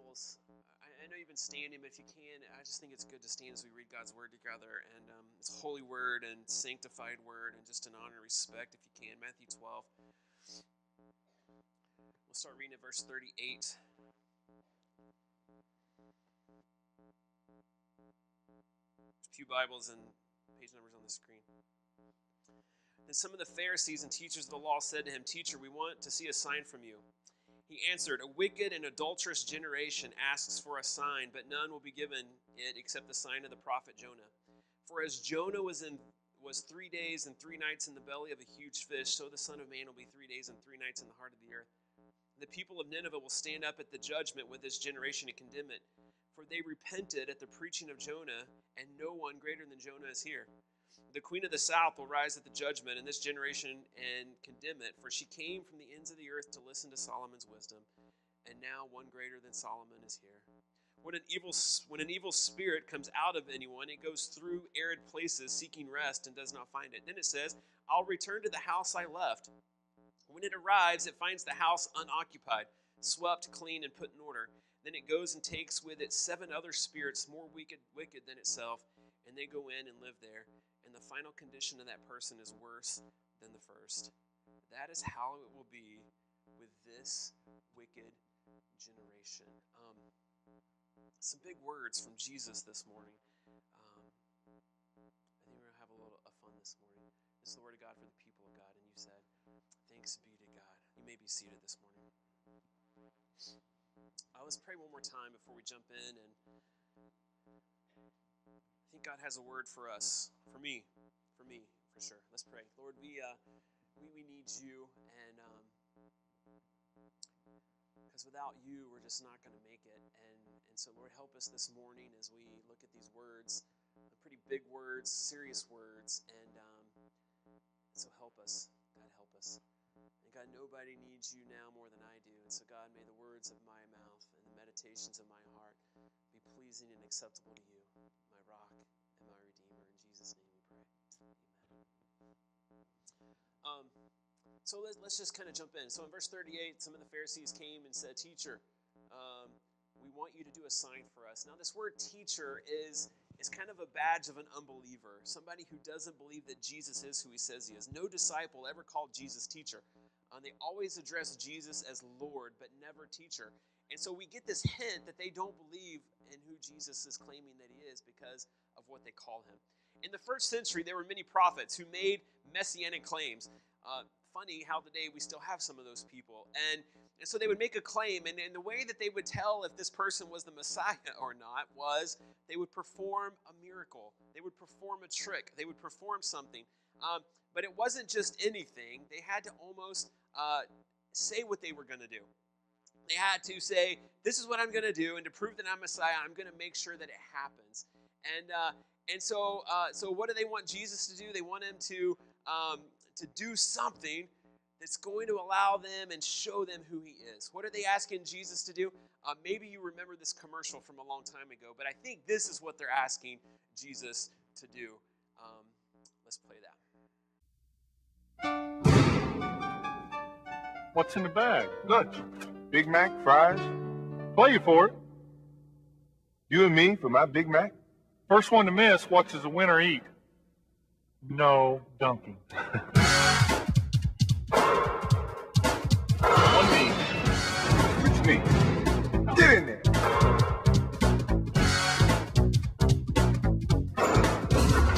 Bibles, I, I know you've been standing, but if you can, I just think it's good to stand as we read God's Word together. And um, it's holy Word and sanctified Word, and just an honor and respect, if you can. Matthew 12. We'll start reading at verse 38. Pew Bibles and page numbers on the screen. Then some of the Pharisees and teachers of the law said to him, Teacher, we want to see a sign from you. He answered, A wicked and adulterous generation asks for a sign, but none will be given it except the sign of the prophet Jonah. For as Jonah was in was three days and three nights in the belly of a huge fish, so the Son of Man will be three days and three nights in the heart of the earth. The people of Nineveh will stand up at the judgment with this generation and condemn it, for they repented at the preaching of Jonah, and no one greater than Jonah is here. The queen of the south will rise at the judgment in this generation and condemn it, for she came from the ends of the earth to listen to Solomon's wisdom, and now one greater than Solomon is here. When an evil when an evil spirit comes out of anyone, it goes through arid places seeking rest and does not find it. Then it says, "I'll return to the house I left." When it arrives, it finds the house unoccupied, swept, clean, and put in order. Then it goes and takes with it seven other spirits more wicked, wicked than itself, and they go in and live there. And the final condition of that person is worse than the first. That is how it will be with this wicked generation. Um, some big words from Jesus this morning. Um, I think we're going to have a little of fun this morning. This is the word of God for the people of God. And you said, Thanks be to God. You may be seated this morning. Uh, let's pray one more time before we jump in. And I think God has a word for us, for me, for me, for sure. Let's pray. Lord, we, uh, we, we need you. And um, because without you, we're just not going to make it. And, and so, Lord, help us this morning as we look at these words, the pretty big words, serious words. And um, so, help us. God, help us. And God, nobody needs you now more than I do. And so, God, may the words of my mouth and the meditations of my heart be pleasing and acceptable to you, so let's, let's just kind of jump in. So in verse 38, some of the Pharisees came and said, Teacher, um, we want you to do a sign for us. Now, this word teacher is, is kind of a badge of an unbeliever, somebody who doesn't believe that Jesus is who he says he is. No disciple ever called Jesus teacher. Um, they always address Jesus as Lord, but never teacher. And so we get this hint that they don't believe in who Jesus is claiming that he is because of what they call him. In the first century, there were many prophets who made messianic claims. Uh, funny how today we still have some of those people. And, and so they would make a claim, and, and the way that they would tell if this person was the Messiah or not was they would perform a miracle, they would perform a trick, they would perform something. Um, but it wasn't just anything, they had to almost uh, say what they were going to do. They had to say, This is what I'm going to do, and to prove that I'm Messiah, I'm going to make sure that it happens. And, uh, and so, uh, so, what do they want Jesus to do? They want him to um, to do something that's going to allow them and show them who he is. What are they asking Jesus to do? Uh, maybe you remember this commercial from a long time ago, but I think this is what they're asking Jesus to do. Um, let's play that. What's in the bag? Lunch. Big Mac, fries. Play you for it. You and me for my Big Mac? First one to miss, what does the winner eat? No dunking.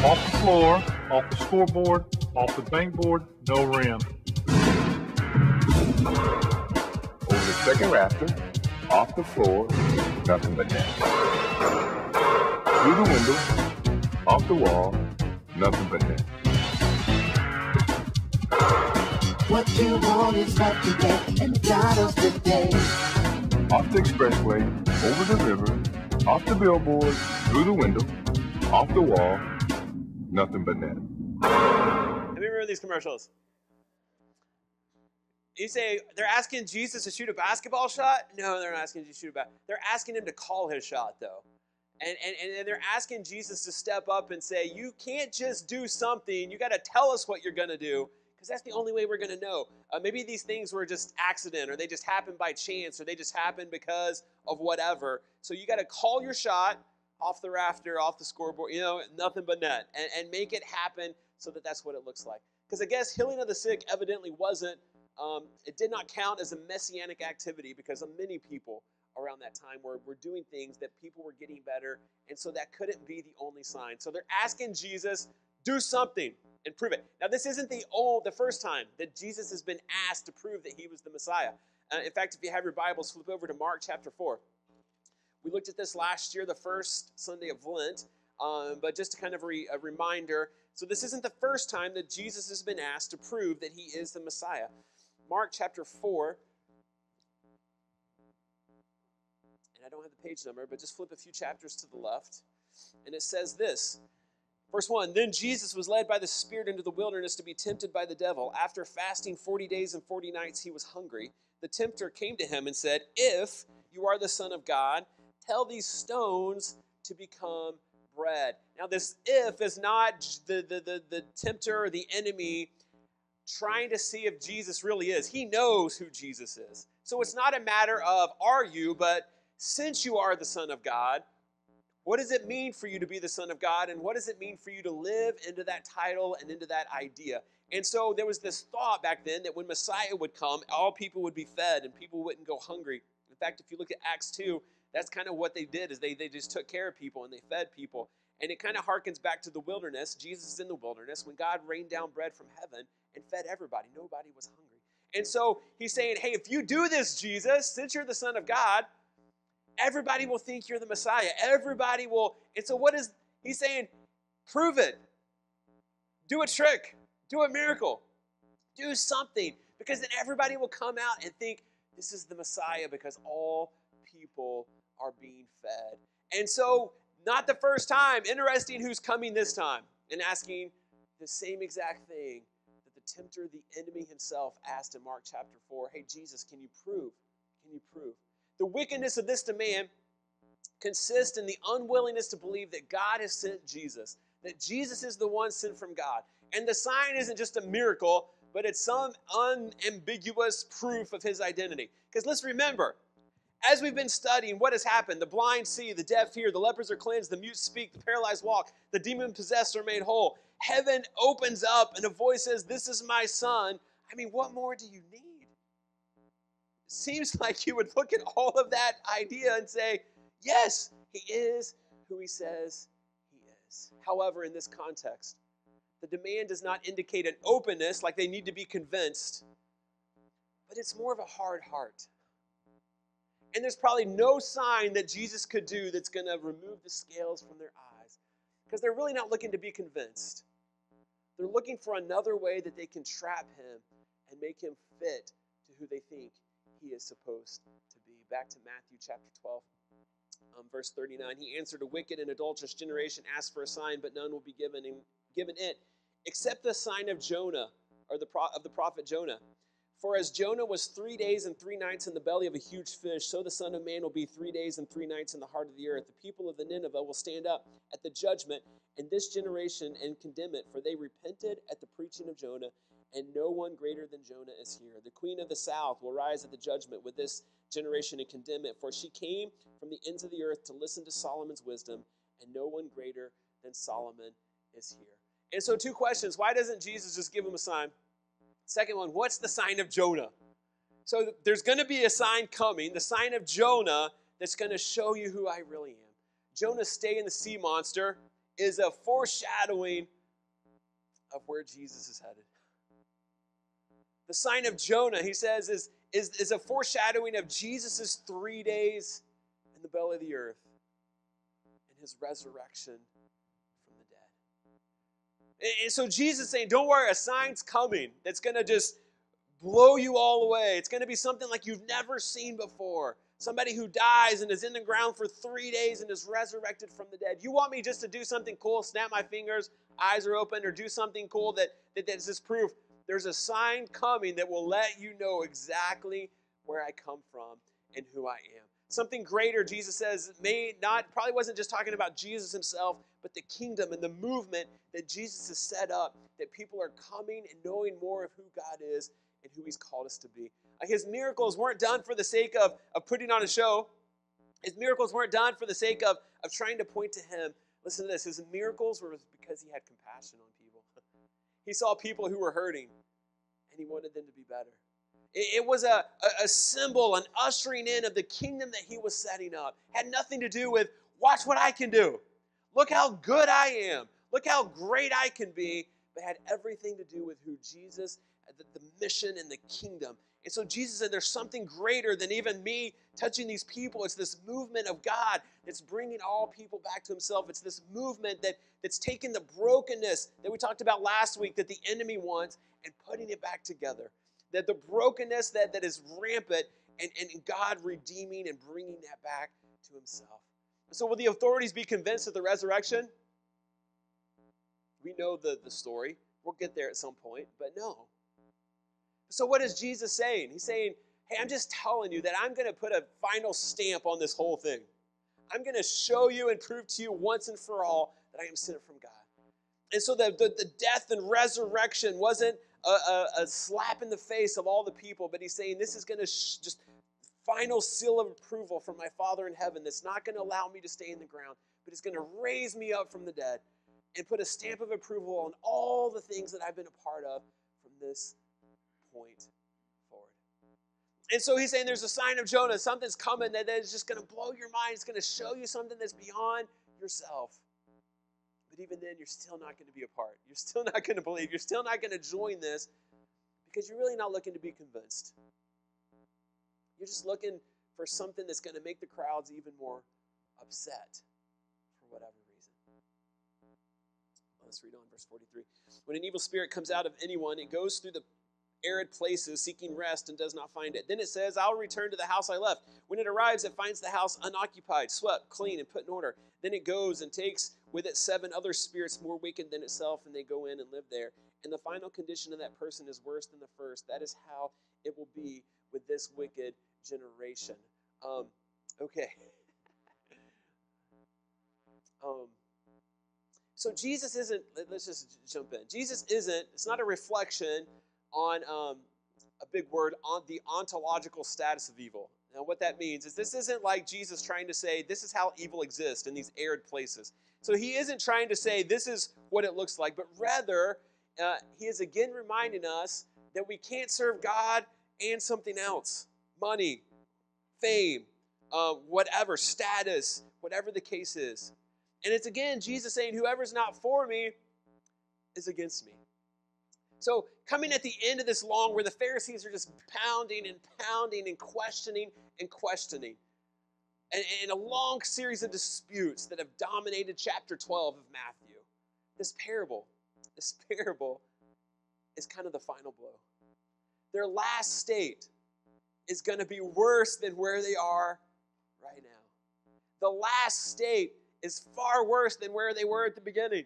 Off the floor, off the scoreboard, off the bankboard, no rim. Over the second rafter, off the floor, nothing but net. Through the window, off the wall, nothing but net. What you want is what you get, and McDonald's today. Off the expressway, over the river, off the billboard, through the window, off the wall, nothing but net. You remember these commercials? You say they're asking Jesus to shoot a basketball shot? No, they're not asking you to shoot a basketball. They're asking him to call his shot, though. And, and, and they're asking Jesus to step up and say, You can't just do something. You got to tell us what you're going to do Because that's the only way we're going to know. Uh, maybe these things were just accident, or they just happened by chance, or they just happened because of whatever. So you got to call your shot off the rafter, off the scoreboard, you know, nothing but net, and, and make it happen so that that's what it looks like. Because I guess healing of the sick evidently wasn't, um, it did not count as a messianic activity because many people around that time were, were doing things that people were getting better, and so that couldn't be the only sign. So they're asking Jesus, do something and prove it. Now, this isn't the old, the first time that Jesus has been asked to prove that he was the Messiah. Uh, in fact, if you have your Bibles, flip over to Mark chapter 4. We looked at this last year, the first Sunday of Lent, um, but just to kind of re, a reminder. So, this isn't the first time that Jesus has been asked to prove that he is the Messiah. Mark chapter 4. And I don't have the page number, but just flip a few chapters to the left. And it says this Verse 1 Then Jesus was led by the Spirit into the wilderness to be tempted by the devil. After fasting 40 days and 40 nights, he was hungry. The tempter came to him and said, If you are the Son of God, tell these stones to become bread. Now, this if is not the, the, the, the tempter or the enemy trying to see if Jesus really is. He knows who Jesus is. So it's not a matter of are you, but since you are the Son of God, what does it mean for you to be the Son of God? And what does it mean for you to live into that title and into that idea? And so there was this thought back then that when Messiah would come, all people would be fed and people wouldn't go hungry. In fact, if you look at Acts 2, that's kind of what they did is they, they just took care of people and they fed people. And it kind of harkens back to the wilderness. Jesus is in the wilderness when God rained down bread from heaven and fed everybody. Nobody was hungry. And so he's saying, hey, if you do this, Jesus, since you're the Son of God, everybody will think you're the Messiah. Everybody will. And so, what is he's saying? Prove it. Do a trick. Do a miracle. Do something. Because then everybody will come out and think this is the Messiah because all people are being fed. And so, not the first time. Interesting who's coming this time and asking the same exact thing that the tempter, the enemy himself, asked in Mark chapter 4 Hey, Jesus, can you prove? Can you prove? The wickedness of this demand consists in the unwillingness to believe that God has sent Jesus, that Jesus is the one sent from God. And the sign isn't just a miracle, but it's some unambiguous proof of his identity. Because let's remember, as we've been studying what has happened, the blind see, the deaf hear, the lepers are cleansed, the mute speak, the paralyzed walk, the demon possessed are made whole. Heaven opens up and a voice says, This is my son. I mean, what more do you need? seems like you would look at all of that idea and say, yes, he is who he says he is. However, in this context, the demand does not indicate an openness, like they need to be convinced, but it's more of a hard heart. And there's probably no sign that Jesus could do that's going to remove the scales from their eyes because they're really not looking to be convinced. They're looking for another way that they can trap him and make him fit to who they think he is supposed to be. Back to Matthew chapter 12, um, verse 39. He answered, A wicked and adulterous generation asked for a sign, but none will be given, in, given it, except the sign of Jonah, or the pro, of the prophet Jonah. For as Jonah was three days and three nights in the belly of a huge fish, so the Son of Man will be three days and three nights in the heart of the earth. The people of the Nineveh will stand up at the judgment in this generation and condemn it, for they repented at the preaching of Jonah, and no one greater than Jonah is here. The queen of the south will rise at the judgment with this generation and condemn it, for she came from the ends of the earth to listen to Solomon's wisdom, and no one greater than Solomon is here. And so, two questions. Why doesn't Jesus just give him a sign? Second one, what's the sign of Jonah? So, there's going to be a sign coming, the sign of Jonah, that's going to show you who I really am. Jonah's stay in the sea monster is a foreshadowing of where Jesus is headed. The sign of Jonah, he says, is, is, is a foreshadowing of Jesus' three days in the belly of the earth and his resurrection. And, so Jesus saying, Don't worry, a sign's coming that's going to just blow you all away. It's going to be something like you've never seen before. Somebody who dies and is in the ground for three days and is resurrected from the dead. You want me just to do something cool, snap my fingers, eyes are open, or do something cool that, that, that is this proof? there's a sign coming that will let you know exactly where I come from and who I am. Something greater, Jesus says, may not, probably wasn't just talking about Jesus himself, but the kingdom and the movement that Jesus has set up, that people are coming and knowing more of who God is and who he's called us to be. Uh, his miracles weren't done for the sake of, of putting on a show. His miracles weren't done for the sake of, of trying to point to him. Listen to this. His miracles were because he had compassion on people. he saw people who were hurting, and he wanted them to be better. It, was a, a, symbol, an ushering in of the kingdom that he was setting up. Had nothing to do with, watch what I can do. Look how good I am. Look how great I can be. But had everything to do with who Jesus, uh, the, the mission and the kingdom. And so Jesus said, There's something greater than even me touching these people. It's this movement of God that's bringing all people back to Himself. It's this movement that, that's taking the brokenness that we talked about last week that the enemy wants and putting it back together that the brokenness that, that is rampant and, and God redeeming and bringing that back to himself. So, will the authorities be convinced of the resurrection? We know the, the story. We'll get there at some point, but no. So, what is Jesus saying? He's saying, Hey, I'm just telling you that I'm going to put a final stamp on this whole thing. I'm going to show you and prove to you once and for all that I am sent from God. And so, the, the, the death and resurrection wasn't a, a, a slap in the face of all the people, but he's saying this is going to sh- just final seal of approval from my Father in heaven that's not going to allow me to stay in the ground, but is going to raise me up from the dead and put a stamp of approval on all the things that I've been a part of from this point forward. And so he's saying there's a sign of Jonah, something's coming that is just going to blow your mind. It's going to show you something that's beyond yourself. But even then, you're still not going to be a part. You're still not going to believe. You're still not going to join this because you're really not looking to be convinced. You're just looking for something that's going to make the crowds even more upset for whatever reason. Let's read on, verse 43. When an evil spirit comes out of anyone, it goes through the arid places seeking rest and does not find it. Then it says, I'll return to the house I left. When it arrives, it finds the house unoccupied, swept, clean, and put in order. Then it goes and takes with it seven other spirits more wicked than itself, and they go in and live there. And the final condition of that person is worse than the first. That is how it will be with this wicked generation. Um, okay. um, so Jesus isn't, let's just jump in. Jesus isn't, it's not a reflection on um, a big word on the ontological status of evil. Now, what that means is this isn't like Jesus trying to say this is how evil exists in these arid places. So he isn't trying to say this is what it looks like, but rather uh, he is again reminding us that we can't serve God and something else money, fame, uh, whatever, status, whatever the case is. And it's again Jesus saying, Whoever's not for me is against me. So, coming at the end of this long, where the Pharisees are just pounding and pounding and questioning and questioning, and, and a long series of disputes that have dominated chapter 12 of Matthew, this parable, this parable is kind of the final blow. Their last state is going to be worse than where they are right now. The last state is far worse than where they were at the beginning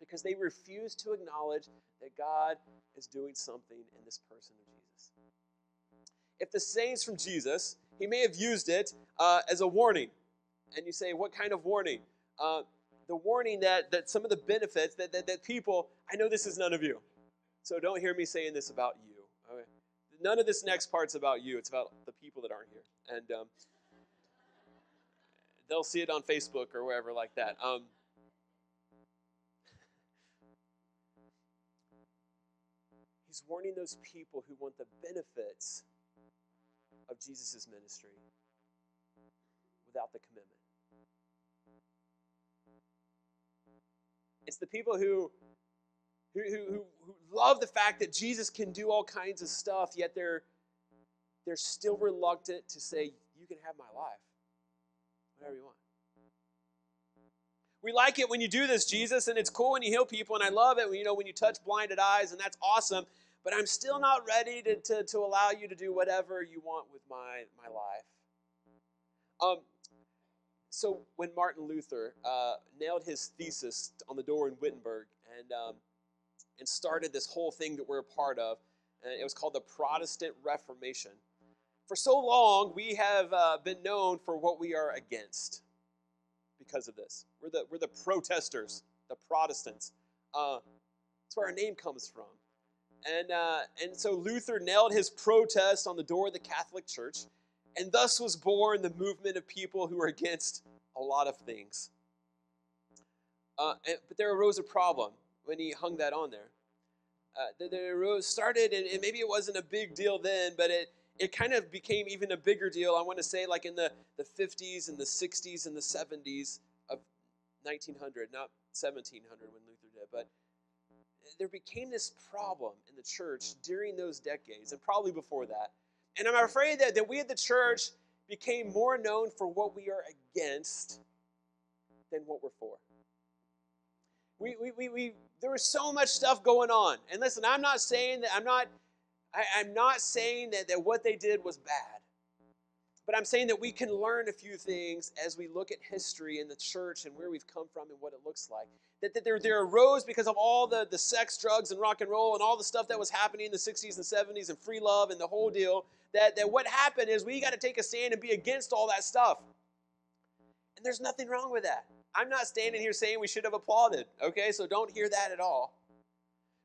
because they refuse to acknowledge that God is doing something in this person of Jesus. If the saints from Jesus, he may have used it uh, as a warning. And you say, what kind of warning? Uh, the warning that, that some of the benefits that, that, that people, I know this is none of you. So don't hear me saying this about you. None of this next part's about you. It's about the people that aren't here. And um, they'll see it on Facebook or wherever like that. Um, He's warning those people who want the benefits of Jesus' ministry without the commitment. It's the people who, who, who, who love the fact that Jesus can do all kinds of stuff, yet they're, they're still reluctant to say, You can have my life. Whatever you want. We like it when you do this, Jesus, and it's cool when you heal people, and I love it when you know when you touch blinded eyes, and that's awesome. But I'm still not ready to, to, to allow you to do whatever you want with my, my life. Um, so when Martin Luther uh, nailed his thesis on the door in Wittenberg and, um, and started this whole thing that we're a part of, and it was called the Protestant Reformation. for so long, we have uh, been known for what we are against because of this. We're the, we're the protesters, the Protestants. Uh, that's where our name comes from. And, uh, and so Luther nailed his protest on the door of the Catholic Church, and thus was born the movement of people who were against a lot of things. Uh, and, but there arose a problem when he hung that on there. Uh, there arose, started, and, and maybe it wasn't a big deal then, but it, it kind of became even a bigger deal, I want to say, like in the, the 50s and the 60s and the 70s of 1900, not 1700 when Luther did, but there became this problem in the church during those decades and probably before that. And I'm afraid that, that we at the church became more known for what we are against than what we're for. We, we, we, we, there was so much stuff going on. And listen, I'm not saying that I'm not I, am not saying that, that what they did was bad, but I'm saying that we can learn a few things as we look at history in the church and where we've come from and what it looks like. That, that there, there arose because of all the, the sex, drugs, and rock and roll and all the stuff that was happening in the 60s and 70s and free love and the whole deal. That, that what happened is we got to take a stand and be against all that stuff. And there's nothing wrong with that. I'm not standing here saying we should have applauded, okay? So don't hear that at all.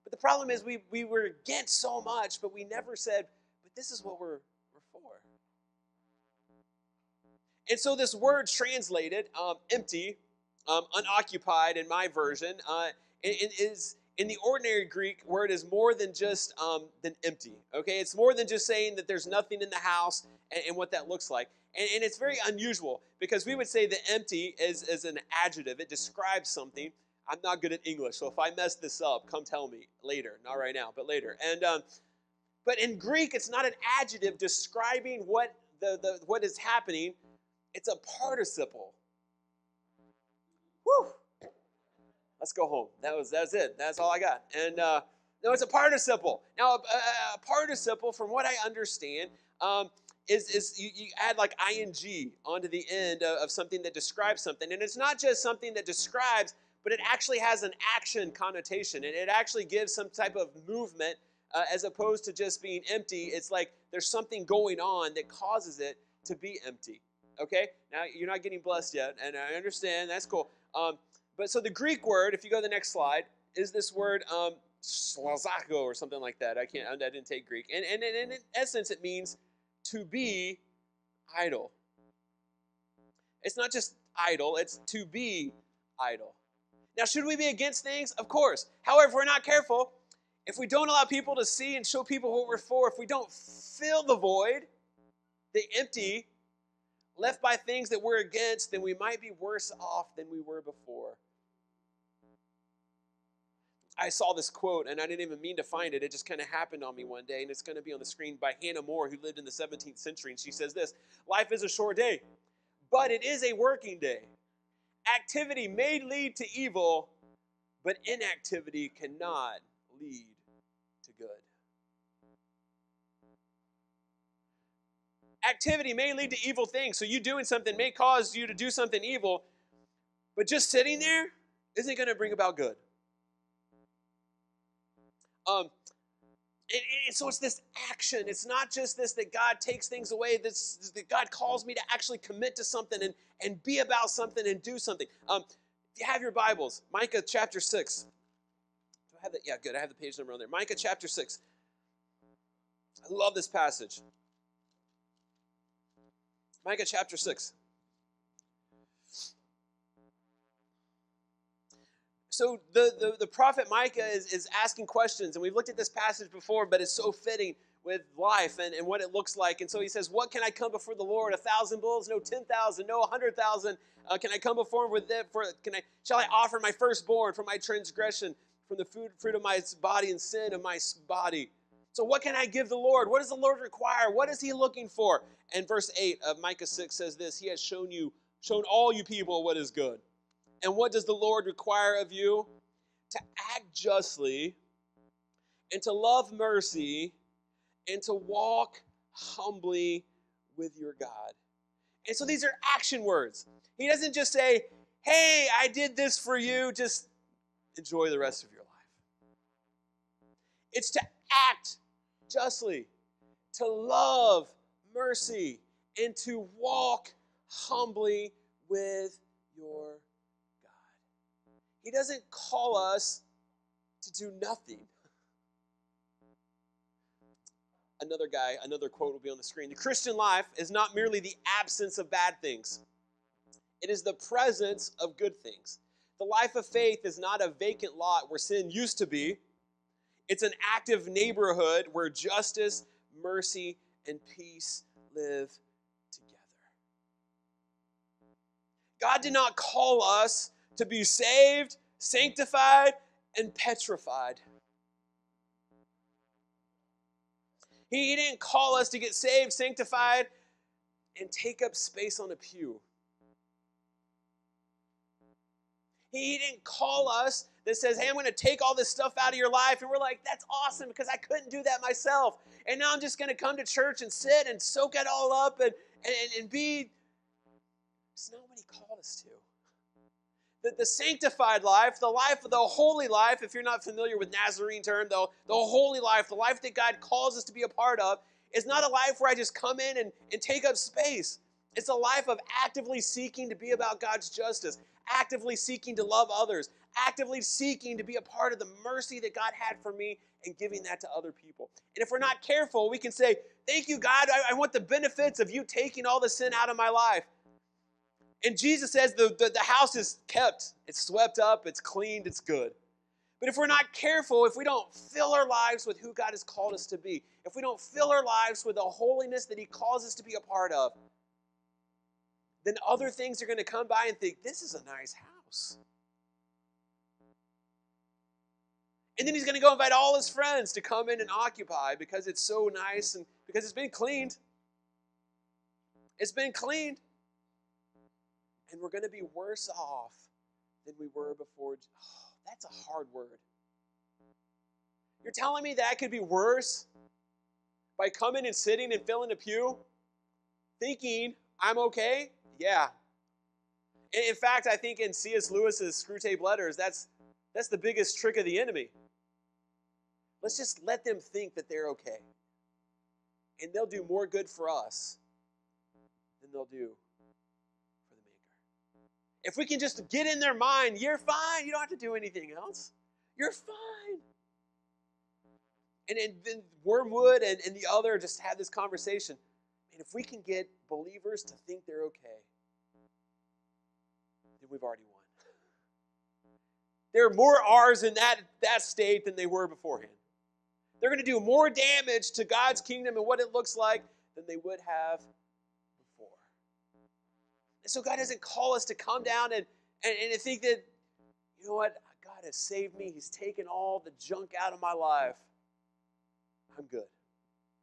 But the problem is we, we were against so much, but we never said, but this is what we're, we're for. And so this word translated, um, empty, um, unoccupied in my version, uh, is in the ordinary Greek word is more than just um, than empty. Okay, it's more than just saying that there's nothing in the house and, and what that looks like. And, and, it's very unusual because we would say that empty is, is an adjective. It describes something. I'm not good at English, so if I mess this up, come tell me later. Not right now, but later. And um, but in Greek, it's not an adjective describing what the, the what is happening. It's a participle. Whew. Let's go home. That was that's it. That's all I got. And uh, no, it's a participle. Now, a, a participle, from what I understand, um, is, is you, you, add like ing onto the end of, of, something that describes something. And it's not just something that describes, but it actually has an action connotation. And it actually gives some type of movement uh, as opposed to just being empty. It's like there's something going on that causes it to be empty. Okay? Now, you're not getting blessed yet, and I understand. That's cool. Um, but so the Greek word, if you go to the next slide, is this word um, slazako or something like that. I can't. I didn't take Greek. And, and, and in essence, it means to be idle. It's not just idle, it's to be idle. Now, should we be against things? Of course. However, if we're not careful, if we don't allow people to see and show people what we're for, if we don't fill the void, the empty, left by things that we're against, then we might be worse off than we were before. I saw this quote and I didn't even mean to find it. It just kind of happened on me one day, and it's going to be on the screen by Hannah More, who lived in the 17th century. And she says this Life is a short day, but it is a working day. Activity may lead to evil, but inactivity cannot lead Activity may lead to evil things. So you doing something may cause you to do something evil, but just sitting there isn't going to bring about good. Um, so it's this action. It's not just this that God takes things away. This that God calls me to actually commit to something and, and be about something and do something. Um, if you have your Bibles, Micah chapter 6. Do I have that? Yeah, good. I have the page number on there. Micah chapter 6. I love this passage. Micah chapter 6. So the, the, the, prophet Micah is, is asking questions, and we've looked at this passage before, but it's so fitting with life and, and what it looks like. And so he says, What can I come before the Lord? A thousand bulls? No, ten thousand, no, a hundred thousand. Uh, can I come before him with it? For can I shall I offer my firstborn for my transgression, from the food, fruit of my body and sin of my body? So what can I give the Lord? What does the Lord require? What is he looking for? And verse 8 of Micah 6 says this: He has shown you, shown all you people what is good. And what does the Lord require of you? To act justly and to love mercy and to walk humbly with your God. And so these are action words. He doesn't just say, Hey, I did this for you, just enjoy the rest of your life. It's to act justly, to love mercy and to walk humbly with your God. He doesn't call us to do nothing. Another guy, another quote will be on the screen. The Christian life is not merely the absence of bad things, it is the presence of good things. The life of faith is not a vacant lot where sin used to be. It's an active neighborhood where justice, mercy, and peace live together. God did not call us to be saved, sanctified, and petrified. He, didn't call us to get saved, sanctified, and take up space on a pew. He didn't call us that says, Hey, I'm going to take all this stuff out of your life. And we're like, That's awesome because I couldn't do that myself. And now I'm just going to come to church and sit and soak it all up and, and, and be. It's not what He called us to. The, the sanctified life, the life of the holy life, if you're not familiar with Nazarene term, though, the holy life, the life that God calls us to be a part of, is not a life where I just come in and, and take up space. It's a life of actively seeking to be about God's justice, actively seeking to love others, actively seeking to be a part of the mercy that God had for me and giving that to other people. And if we're not careful, we can say, Thank you, God. I, I want the benefits of you taking all the sin out of my life. And Jesus says the, the, the house is kept, it's swept up, it's cleaned, it's good. But if we're not careful, if we don't fill our lives with who God has called us to be, if we don't fill our lives with the holiness that He calls us to be a part of, then other things are going to come by and think, this is a nice house. And then he's going to go invite all his friends to come in and occupy because it's so nice and because it's been cleaned. It's been cleaned. And we're going to be worse off than we were before. Oh, that's a hard word. You're telling me that I could be worse by coming and sitting and filling a pew, thinking I'm okay? Yeah. In fact, I think in C.S. Lewis's Screwtape Letters, that's that's the biggest trick of the enemy. Let's just let them think that they're okay. And they'll do more good for us than they'll do for the Maker. If we can just get in their mind, you're fine. You don't have to do anything else. You're fine. And, and then Wormwood and, and the other just had this conversation. And if we can get believers to think they're okay, then we've already won. There are more R's in that, that state than they were beforehand. They're going to do more damage to God's kingdom and what it looks like than they would have before. And so God doesn't call us to come down and, and, and think that, you know what, God has saved me. He's taken all the junk out of my life. I'm good.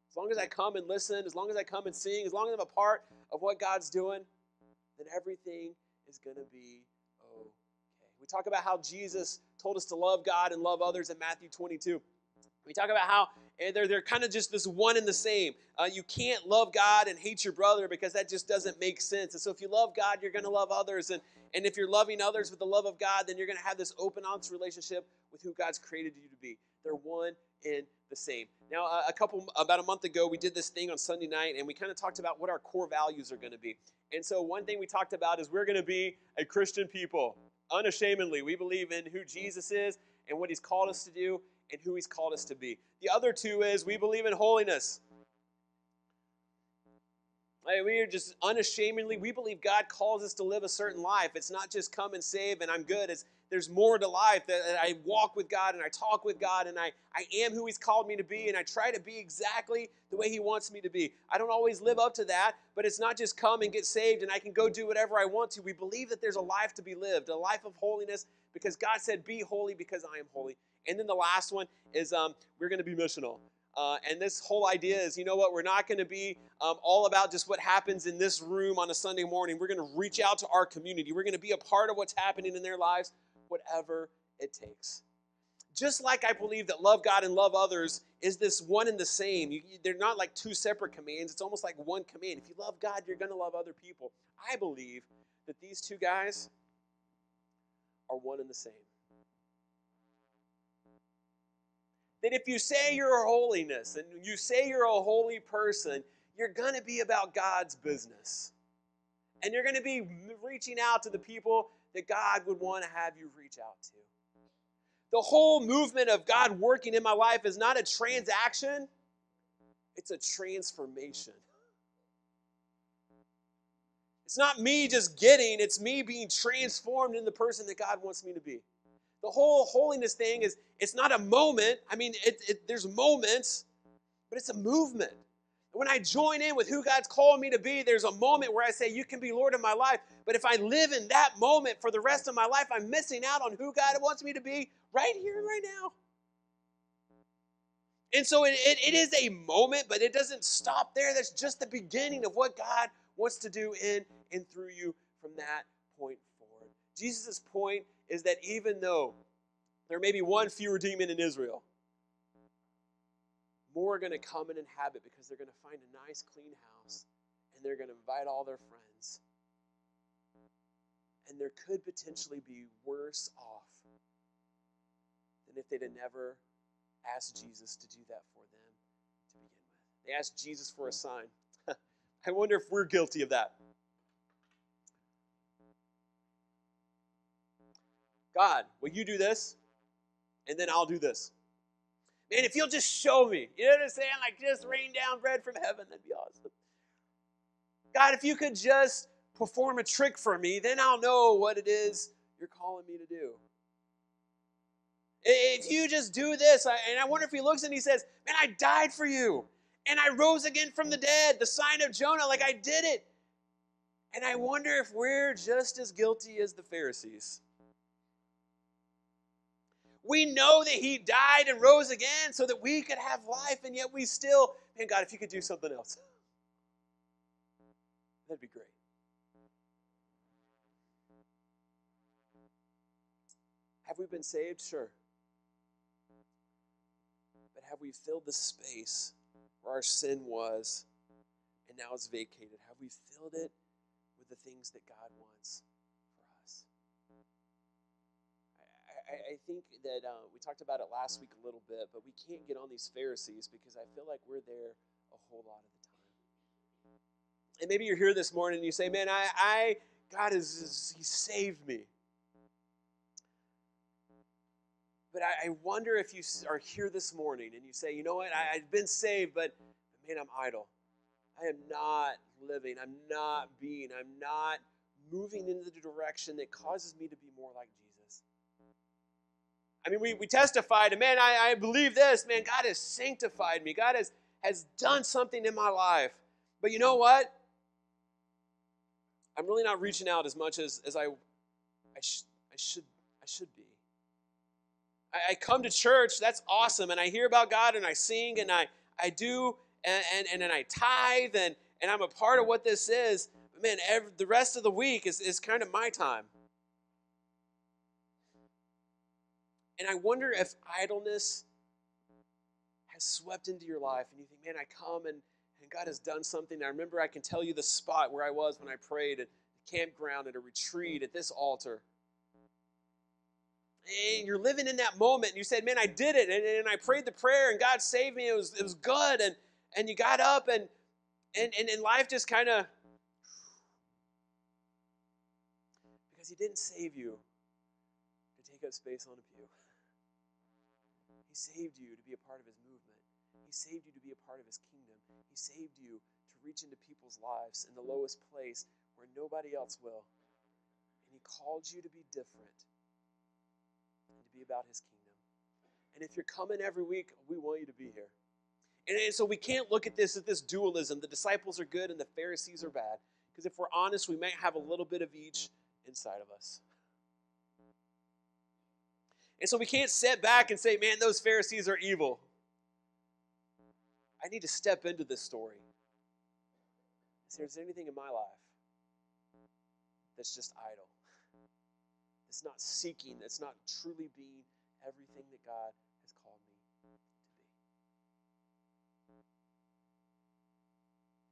As long as I come and listen, as long as I come and sing, as long as I'm a part of what God's doing, then everything is going to be okay. We talk about how Jesus told us to love God and love others in Matthew 22. We talk about how eh, they're, they're kind of just this one and the same. Uh, you can't love God and hate your brother because that just doesn't make sense. And so if you love God, you're going to love others. And, and if you're loving others with the love of God, then you're going to have this open, honest relationship with who God's created you to be. They're one and the same. Now, uh, a couple, about a month ago, we did this thing on Sunday night, and we kind of talked about what our core values are going to be. And so, one thing we talked about is we're going to be a Christian people, unashamedly. We believe in who Jesus is and what He's called us to do, and who He's called us to be. The other two is we believe in holiness. Like we are just unashamedly, we believe God calls us to live a certain life. It's not just come and save and I'm good. It's there's more to life that, that I walk with God and I talk with God and I, I am who He's called me to be and I try to be exactly the way He wants me to be. I don't always live up to that, but it's not just come and get saved and I can go do whatever I want to. We believe that there's a life to be lived, a life of holiness because God said, Be holy because I am holy. And then the last one is um, we're going to be missional. Uh, and this whole idea is, you know what, we're not going to be um, all about just what happens in this room on a Sunday morning. We're going to reach out to our community. We're going to be a part of what's happening in their lives, whatever it takes. Just like I believe that love God and love others is this one and the same. You, they're not like two separate commands. It's almost like one command. If you love God, you're going to love other people. I believe that these two guys are one and the same. That if you say you're a holiness and you say you're a holy person, you're going to be about God's business. And you're going to be reaching out to the people that God would want to have you reach out to. The whole movement of God working in my life is not a transaction, it's a transformation. It's not me just getting, it's me being transformed in the person that God wants me to be. The whole holiness thing is, it's not a moment. I mean, it, it, there's moments, but it's a movement. When I join in with who God's called me to be, there's a moment where I say, You can be Lord of my life. But if I live in that moment for the rest of my life, I'm missing out on who God wants me to be right here and right now. And so it, it, it is a moment, but it doesn't stop there. That's just the beginning of what God wants to do in and through you from that point forward. Jesus' point is that even though there may be one fewer demon in Israel, more are going to come and inhabit because they're going to find a nice, clean house and they're going to invite all their friends. And there could potentially be worse off than if they'd never asked Jesus to do that for them to begin with. They asked Jesus for a sign. I wonder if we're guilty of that. God, will you do this? And then I'll do this. Man, if you'll just show me, you know what I'm saying? Like just rain down bread from heaven, that'd be awesome. God, if you could just perform a trick for me, then I'll know what it is you're calling me to do. If you just do this, and I wonder if he looks and he says, Man, I died for you and I rose again from the dead, the sign of Jonah, like I did it. And I wonder if we're just as guilty as the Pharisees. We know that he died and rose again so that we could have life, and yet we still, man, God, if you could do something else, that'd be great. Have we been saved? Sure. But have we filled the space where our sin was, and now it's vacated? Have we filled it with the things that God wants I, I think that uh, we talked about it last week a little bit, but we can't get on these Pharisees because I feel like we're there a whole lot of the time. And maybe you're here this morning and you say, "Man, I, I God has He saved me." But I, I wonder if you are here this morning and you say, you know what, I, I've been saved, but man, I'm idle. I am not living. I'm not being. I'm not moving in the direction that causes me to be more like Jesus. I mean, we, we testified, and man, I, I believe this. Man, God has sanctified me. God has, has done something in my life. But you know what? I'm really not reaching out as much as, as I, I, sh- I, should, I should be. I, I come to church, that's awesome, and I hear about God and I sing and I, I do and, and, and I tithe and, and I'm a part of what this is. But man, every, the rest of the week is, is kind of my time. And I wonder if idleness has swept into your life and you think, man, I come and, and God has done something. I remember I can tell you the spot where I was when I prayed at the campground, at a retreat, at this altar. And you're living in that moment and you said man i did it. And, and i prayed the prayer and god saved me. It was, it was good. And, and you got up and and, and, and life just kind of because he didn't save you to take up space on a pew he saved you to be a part of his movement he saved you to be a part of his kingdom he saved you to reach into people's lives in the lowest place where nobody else will and he called you to be different to be about his kingdom. And if you're coming every week, we want you to be here. And, and so we can't look at this as this dualism. The disciples are good and the Pharisees are bad. Because if we're honest, we might have a little bit of each inside of us. And so we can't sit back and say, man, those Pharisees are evil. I need to step into this story. Is there anything in my life that's just idle? It's not seeking, it's not truly being everything that God has called me to be.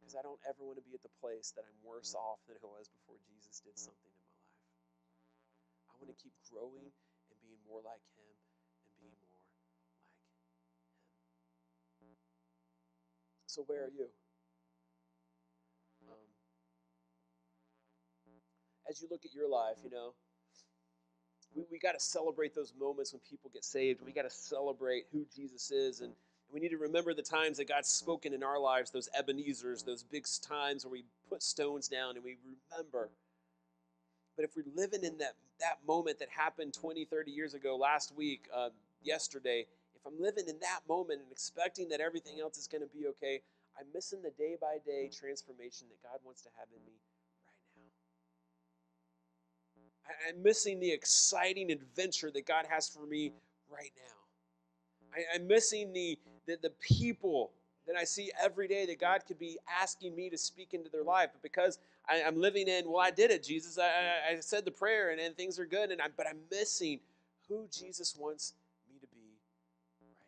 Because I don't ever want to be at the place that I'm worse off than I was before Jesus did something in my life. I want to keep growing being more like Him and being more like Him. So, where are you? Um, as you look at your life, you know, we, we got to celebrate those moments when people get saved. We got to celebrate who Jesus is. And, and we need to remember the times that God's spoken in our lives, those Ebenezers, those big times where we put stones down and we remember. But if we're living in that that moment that happened 20, 30 years ago, last week, uh, yesterday, if I'm living in that moment and expecting that everything else is going to be okay, I'm missing the day by day transformation that God wants to have in me right now. I'm missing the exciting adventure that God has for me right now. I, am missing the, the, the people that I see every day that God could be asking me to speak into their life. But because I, am living in, well, I did it, Jesus. I, I said the prayer and, and things are good, and I'm, but I'm missing who Jesus wants me to be right now.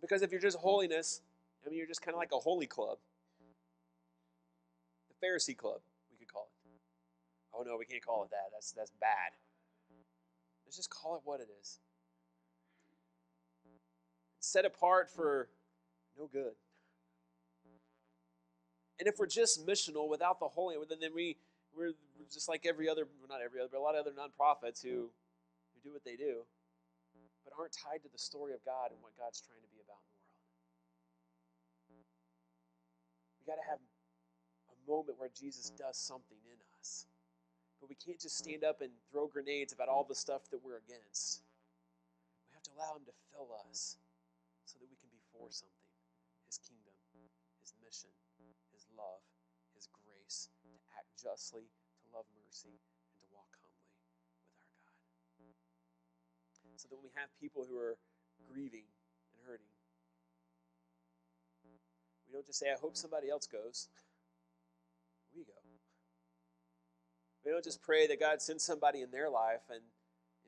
Because if you're just holiness, I mean, you're just kind of like a holy club. The Pharisee club, we could call it. Oh no, we can't call it that. That's that's bad. Let's just call it what it is. Set apart for no good. And if we're just missional without the holy, then we we're just like every other, not every other, but a lot of other nonprofits who who do what they do, but aren't tied to the story of God and what God's trying to be about. In the world. We got to have a moment where Jesus does something in us. But we can't just stand up and throw grenades about all the stuff that we're against. We have to allow Him to fill us so that we can be for something His kingdom, His mission, His love, His grace, to act justly, to love mercy, and to walk humbly with our God. So that when we have people who are grieving and hurting, we don't just say, I hope somebody else goes. We go. We don't just pray that God sends somebody in their life and,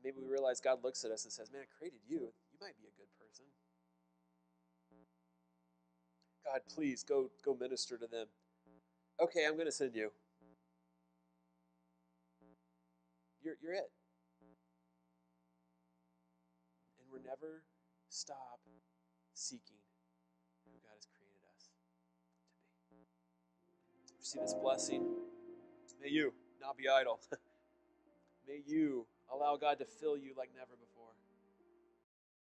maybe we realize God looks at us and says, Man, I created you. You might be a good God, please go, go minister to them. Okay, I'm going to send you. You're, you're it. And we're never stop seeking who God has created us to be. receive this blessing. May you not be idle. May you allow God to fill you like never before.